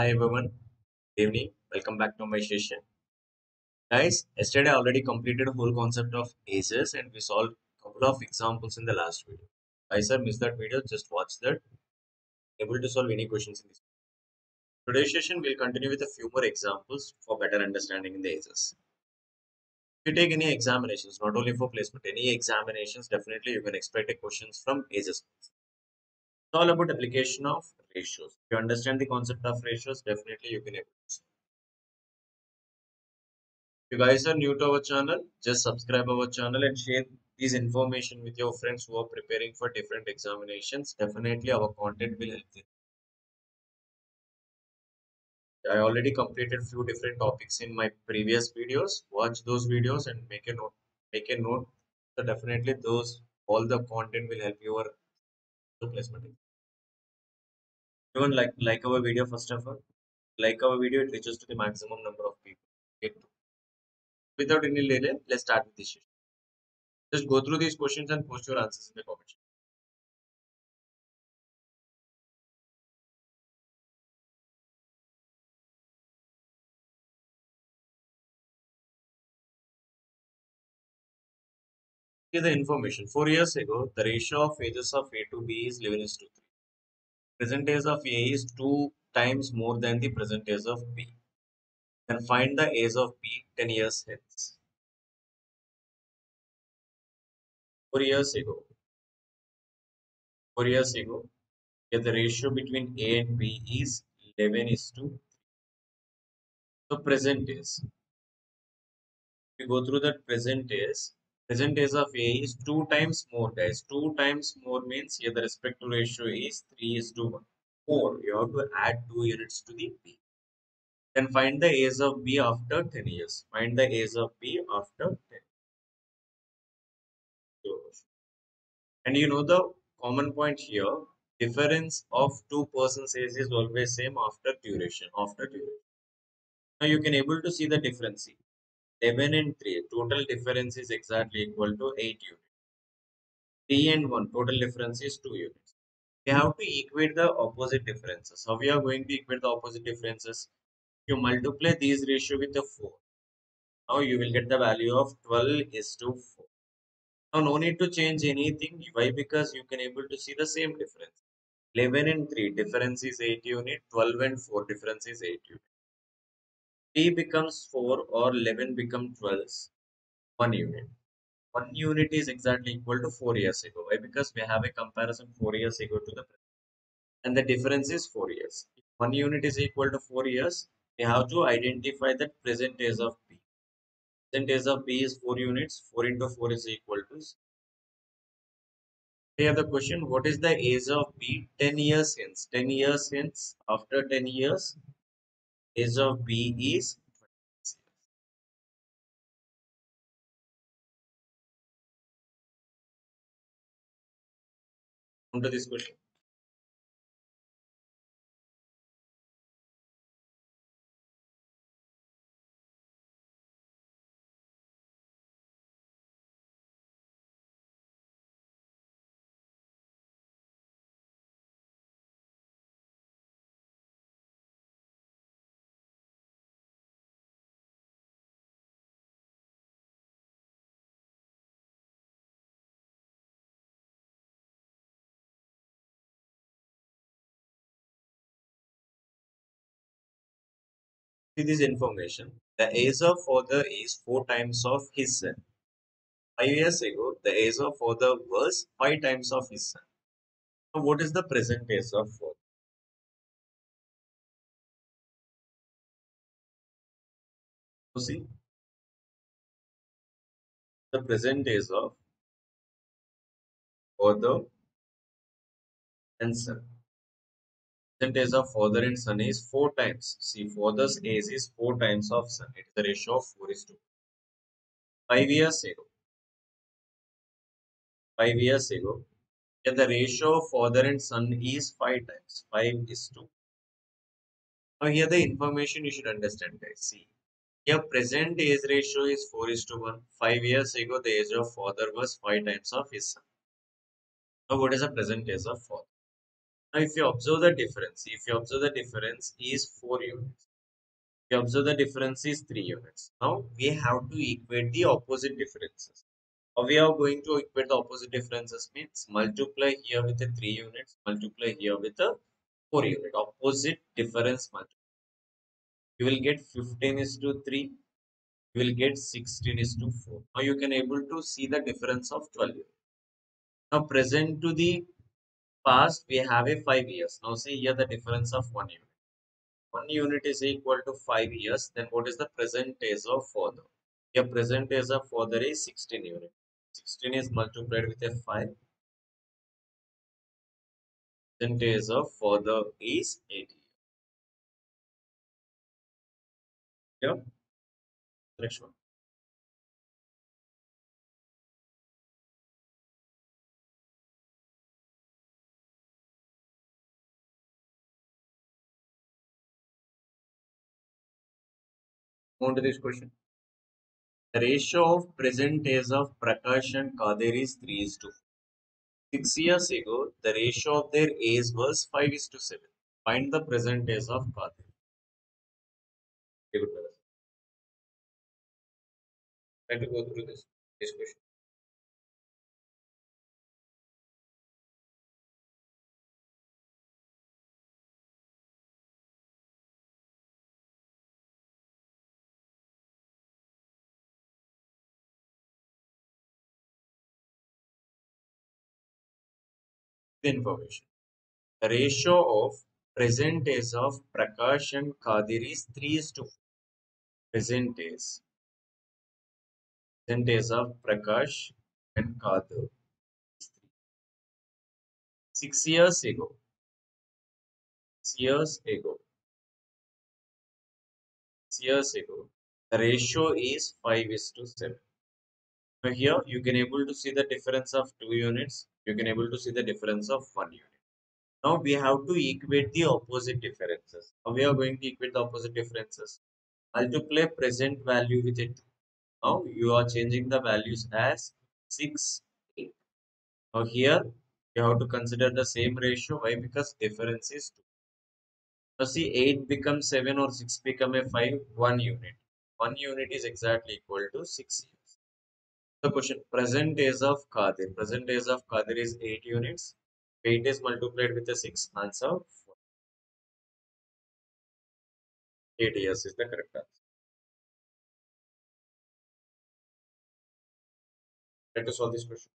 Hi everyone, good evening. Welcome back to my session. Guys, yesterday I already completed a whole concept of ages and we solved a couple of examples in the last video. Guys, sir, missed that video, just watch that. Able to solve any questions in this. Today's session we'll continue with a few more examples for better understanding in the ages. If you take any examinations, not only for placement, any examinations, definitely you can expect a questions from ages. It's all about application of ratios. If you understand the concept of ratios, definitely you can able to. If you guys are new to our channel, just subscribe our channel and share this information with your friends who are preparing for different examinations. Definitely our content will help them. I already completed few different topics in my previous videos. Watch those videos and make a note. Make a note. So definitely those all the content will help your placement. Everyone like like our video first of all. Like our video, it reaches to the maximum number of people. Okay. Without any delay, let's start with this session. Just go through these questions and post your answers in the comment section. Here the information. Four years ago, the ratio of ages of A to B is 11 is to 3. Present age of A is 2 times more than the present age of B. Then find the age of B 10 years hence. Four years ago. Four years ago, here the ratio between A and B is 11 is to 3. So present is. we go through that present is, present age of A is 2 times more guys. 2 times more means here the respective ratio is 3 is to 1. 4. You have to add 2 units to the B. Then find the age of B after 10 years. Find the age of B after 10 years. And you know the common point here, difference of two persons age is always same after duration. After duration. Now you can able to see the difference. 11 and 3 total difference is exactly equal to 8 units. 3 and 1 total difference is 2 units. We have to equate the opposite differences. How we are going to equate the opposite differences? You multiply these ratio with the 4 now you will get the value of 12 is to 4 now no need to change anything. Why? Because you can able to see the same difference. 11 and 3 difference is 8 unit. 12 and 4 difference is 8 unit 3 becomes 4 or 11 becomes 12 1 unit. 1 unit is exactly equal to 4 years ago. Why? Because we have a comparison 4 years ago to the present. And the difference is 4 years. If 1 unit is equal to 4 years we have to identify that present age of b. Present age of b is 4 units. 4 into 4 is equal to here the question what is the age of b 10 years since 10 years since after 10 years age of b is come to this question this information. The hmm. age of father is four times of his son. Five years ago the age of father was five times of his son. So what is the present age of father? See the present age of father and son present age of father and son is four times. See father's age is four times of son it is the ratio of four is to five years ago five years ago yeah, the ratio of father and son is five times. Five is to now here the information you should understand guys. See here present age ratio is 4 is to 1 5 years ago the age of father was 5 times of his son. Now what is the present age of father Now, if you observe the difference, if you observe the difference is 4 units. If you observe the difference is 3 units. Now, we have to equate the opposite differences. How we are going to equate the opposite differences means multiply here with a 3 units, multiply here with a 4 unit. Opposite difference multiply. You will get 15 is to 3. You will get 16 is to 4. Now, you can able to see the difference of 12 units. Now, present to the past, we have a 5 years. Now, see here the difference of 1 unit. 1 unit is equal to 5 years. Then what is the present age of father? Here present age of father is 16 unit. 16 is multiplied with a 5. Present age of father is 80. Yeah. Next one. On to this question. The ratio of present days of Prakash and Kadir is 3 is to 4. Six years ago, the ratio of their age was 5 is to 7. Find the present days of Kadir. Try to go through this, this question. The information. The ratio of present days of Prakash and Kadir is 3 is to 4. Present days. Present days of Prakash and Kadir is 3. Six years ago. Six years ago. Six years ago. The ratio is 5 is to 7. Now here you can able to see the difference of 2 units. You can able to see the difference of 1 unit. Now we have to equate the opposite differences. How we are going to equate the opposite differences? Multiply present value with it. Now you are changing the values as 6, 8. Now here you have to consider the same ratio. Why? Because difference is 2. Now see 8 becomes 7 or 6 become a 5, 1 unit. 1 unit is exactly equal to 6 years. The question present days of Kadir. Present days of Kadir is 8 units. 8 is multiplied with a 6. Answer 4. 8 years is the correct answer. Let us solve this question.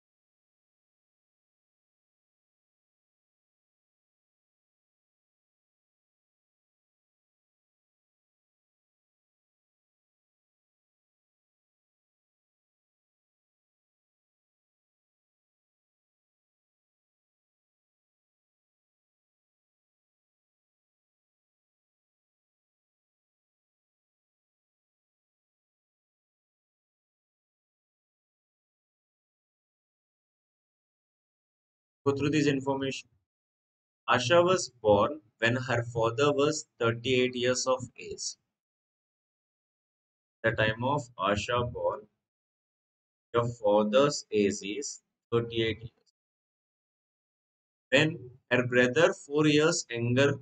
Go through this information. Asha was born when her father was 38 years of age. The time of Asha born, your father's age is 38 years. When her brother, 4 years younger,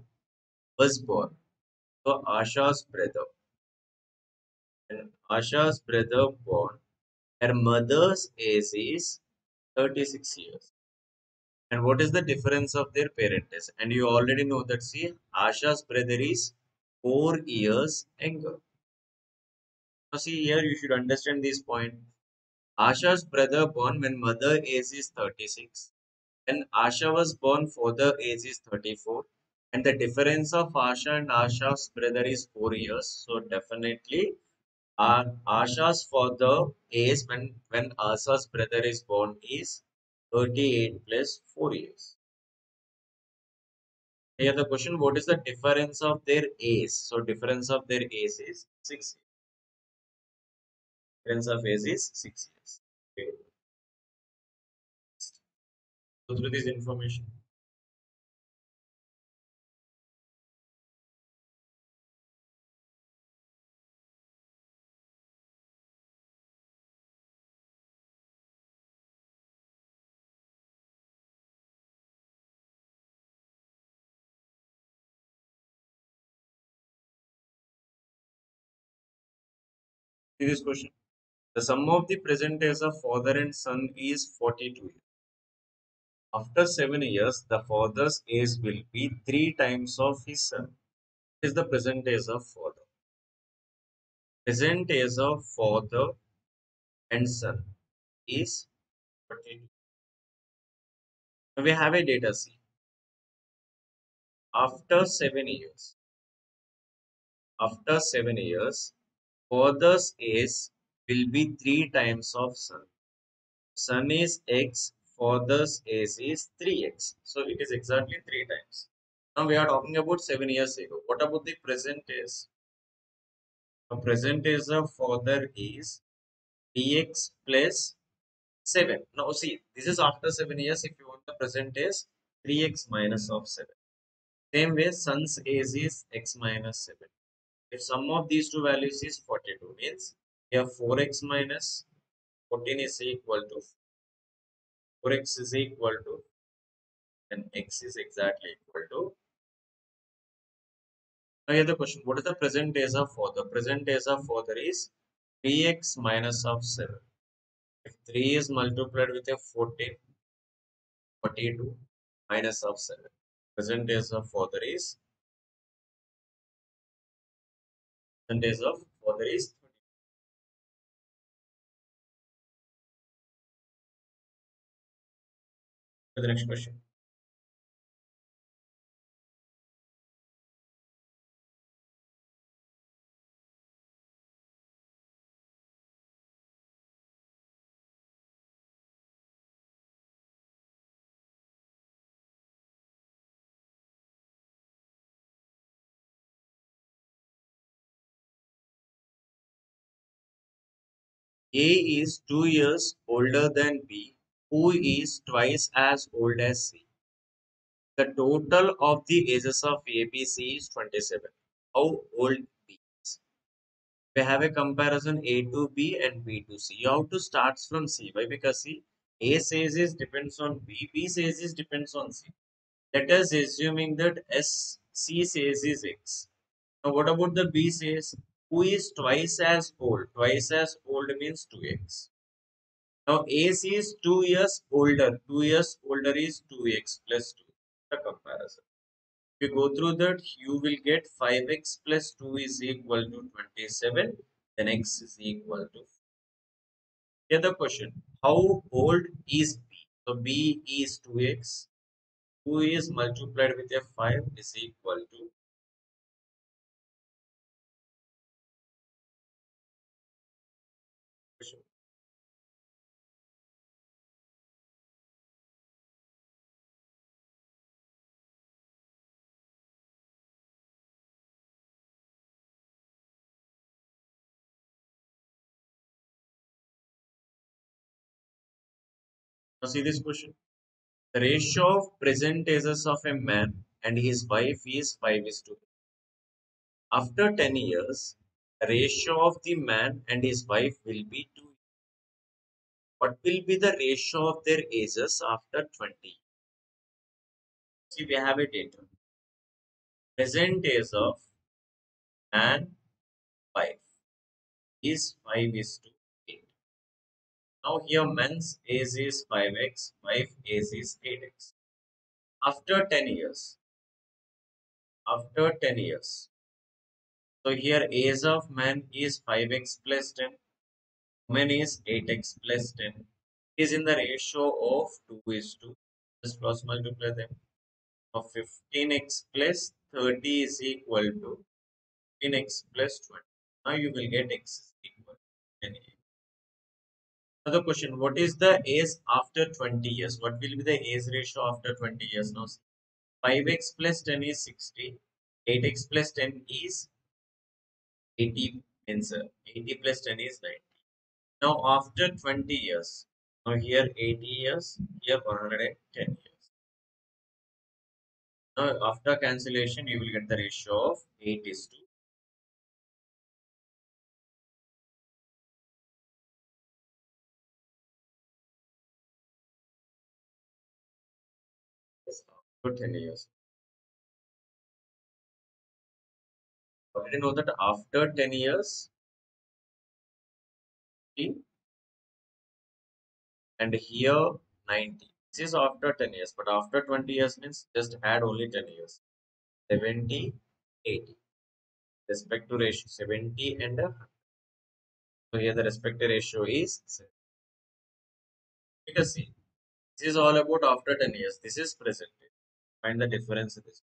was born, so Asha's brother. When Asha's brother born, her mother's age is 36 years. And what is the difference of their parents? And you already know that see, Asha's brother is 4 years younger. Now see here you should understand this point. Asha's brother born when mother age is 36. and Asha was born, father age is 34. And the difference of Asha and Asha's brother is 4 years. So definitely uh, Asha's father age when, when Asha's brother is born is 38 plus 4 years. Here the question, what is the difference of their age? So difference of their age is 6 years. Difference of age is 6 years. Okay. Go through this information. This question. The sum of the present age of father and son is 42 years. After 7 years, the father's age will be 3 times of his son. Is the present age of father. Present age of father and son is 42. Now we have a data C. After 7 years, after 7 years, father's age will be 3 times of son. Son is x, father's age is 3x. So it is exactly 3 times. Now we are talking about 7 years ago. What about the present age? The present age of father is dx plus 7. Now see, this is after 7 years. If you want the present age, 3x minus of 7. Same way, son's age is x minus 7. If sum of these two values is 42, means we have 4x minus 14 is equal to 4x is equal to and x is exactly equal to now here the question what is the present days of 4 the present days of 4 is 3x minus of 7 if 3 is multiplied with a 14 42 minus of 7 present days of 4 there is days of 4 there is the next question A is 2 years older than B, who is twice as old as C. The total of the ages of A, B, C is 27. How old B is? We have a comparison A to B and B to C. You have to start from C. Why? Because C, A says is depends on B, B says is depends on C. Let us assuming that S, C says is X. Now what about the B says? Who is twice as old? Twice as old means 2x. Now AC is 2 years older. 2 years older is 2x plus 2. The comparison. If you go through that, you will get 5x plus 2 is equal to 27. Then x is equal to. Here the question. How old is B? So B is 2x. 2 is multiplied with a 5 is equal to Now see this question. The ratio of present ages of a man and his wife is 5 is to After 10 years, the ratio of the man and his wife will be 2. What will be the ratio of their ages after 20? See, we have a data. Present age of man, wife is 5 is 8. Now here man's age is 5x, wife age is 8x. After 10 years, after 10 years, so here age of man is 5x plus 10, woman is 8x plus 10, is in the ratio of 2 is to, just cross multiply them. Now 15x plus 30 is equal to 15x plus 20. Now you will get x is equal to 10. Another question, what is the age after 20 years? What will be the age ratio after 20 years? Now 5x plus 10 is 60, 8x plus 10 is 80 answer. Uh, 80 plus 10 is 90. Now after 20 years, now here 80 years, here 110 years. Now after cancellation, you will get the ratio of 8 is to 10 years. Already know that after 10 years, and here 90. This is after 10 years, but after 20 years means just add only 10 years. 70, 80. Respect to ratio 70 and 100. So here the respect ratio is Let us see. This is all about after 10 years. This is present. Find the difference in this.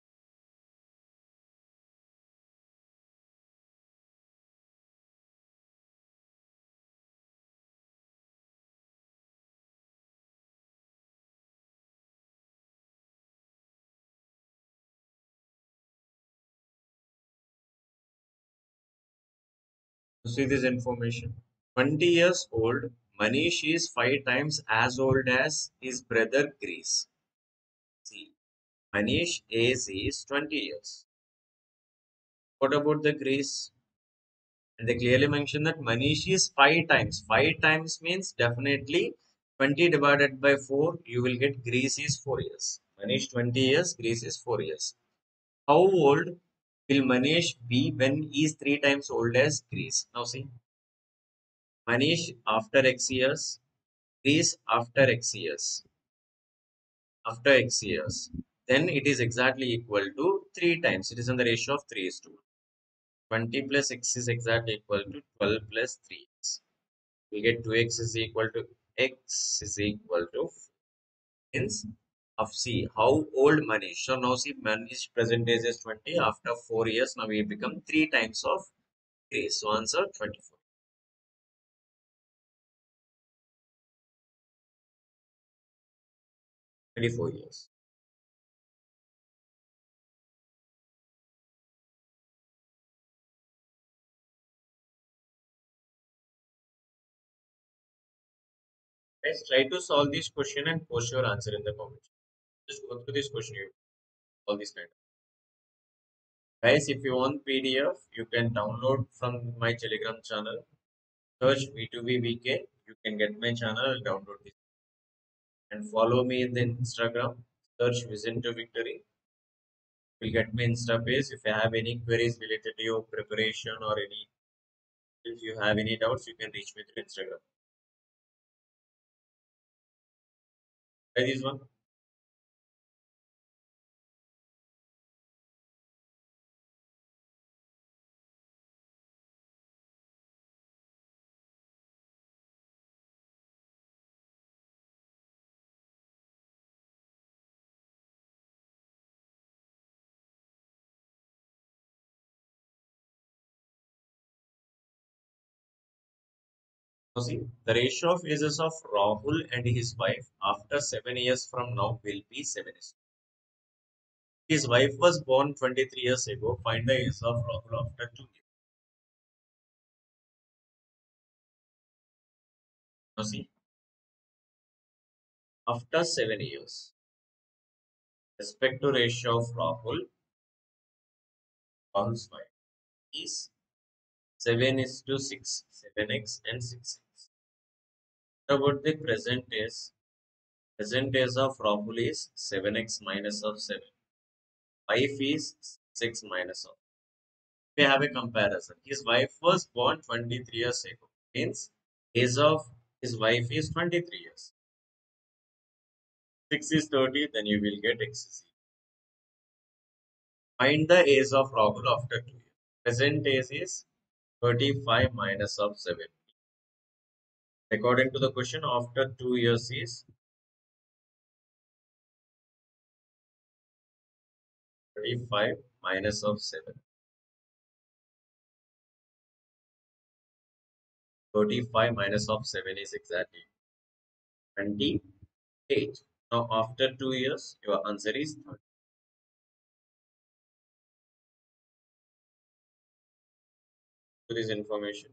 see this information. 20 years old, Manish is 5 times as old as his brother Greece. See, Manish age is 20 years. What about the Greece? And they clearly mention that Manish is 5 times. 5 times means definitely 20 divided by 4, you will get Greece is 4 years. Manish 20 years, Greece is 4 years. How old will Manish be when he is 3 times old as Greece? Now see. Manish after X years, Greece after X years. After X years. Then it is exactly equal to 3 times. It is in the ratio of 3 is to 20 plus x is exactly equal to 12 plus 3x. We get 2x is equal to x is equal to hence of C. How old Manish? So now see Manish present age is 20. After 4 years now we become 3 times of Grace. So answer 24. 24 years. Guys, try to solve this question and post your answer in the comments. Just go through this question, you all these kind. Guys, if you want PDF, you can download from my Telegram channel. Search V2VVK. You can get my channel and download this. And follow me in the Instagram. Search Vision to Victory. You'll get my Insta page. If you have any queries related to your preparation or any, if you have any doubts, you can reach me through Instagram. Try this one. The ratio of ages of Rahul and his wife after 7 years from now will be 7 years. His wife was born 23 years ago. Find the age of Rahul after 2 years. Now see, after 7 years, respect to ratio of Rahul, Rahul's wife is 7 is to 6, 7x and 6x. About the present is, present age of Rahul is 7x minus of 7. Wife is 6 minus of. We have a comparison. His wife was born 23 years ago. Means age of his wife is 23 years. 6 is 30, then you will get x. is Find the age of Rahul after 2 years. Present age is 35 minus of 7. According to the question, after 2 years is 35 minus of 7. 35 minus of 7 is exactly 28. Now, after 2 years, your answer is 30. To this information.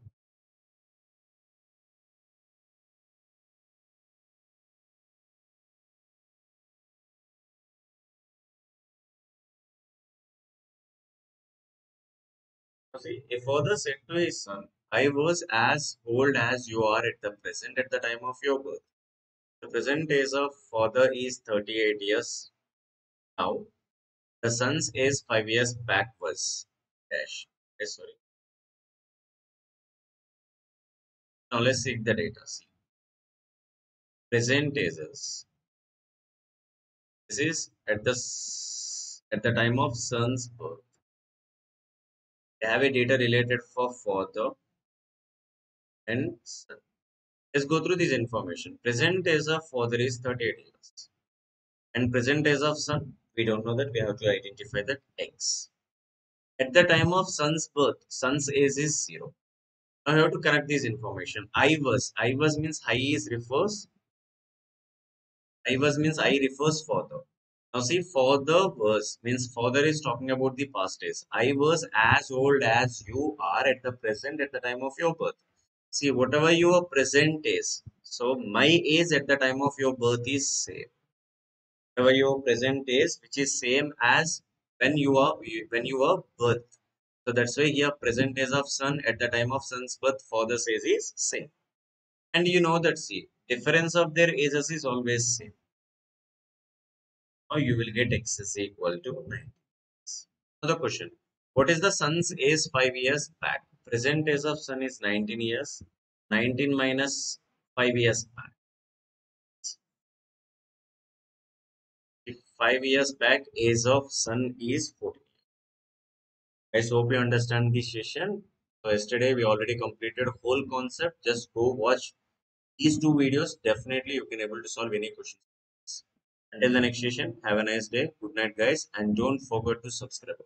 A father said to his son, I was as old as you are at the present at the time of your birth. The present age of father is 38 years now. The son's age 5 years back was dash. Okay, sorry. Now let's seek the data. See. Present ages. This is at the at the time of son's birth. Have a data related for father and son. Let's go through this information. Present age of father is 38 years. And present age of son, we don't know that. We have to identify that X. At the time of son's birth, son's age is 0. Now I have to connect this information. I was. I was means I is refers. I was means I refers father. Now see father was means father is talking about the past days. I was as old as you are at the present at the time of your birth. See whatever your present is. So my age at the time of your birth is same. Whatever your present is which is same as when you are when you were birth. So that's why here present age of son at the time of son's birth father says is same. And you know that see difference of their ages is always same. Now you will get x is equal to 9. Another question. What is the son's age 5 years back? Present age of son is 19 years. 19 minus 5 years back. If 5 years back, age of son is 14. Guys, hope you understand this session. So yesterday we already completed whole concept. Just go watch these two videos. Definitely you can able to solve any questions. Until the mm-hmm. next session, have a nice day. Good night, guys, and don't forget to subscribe.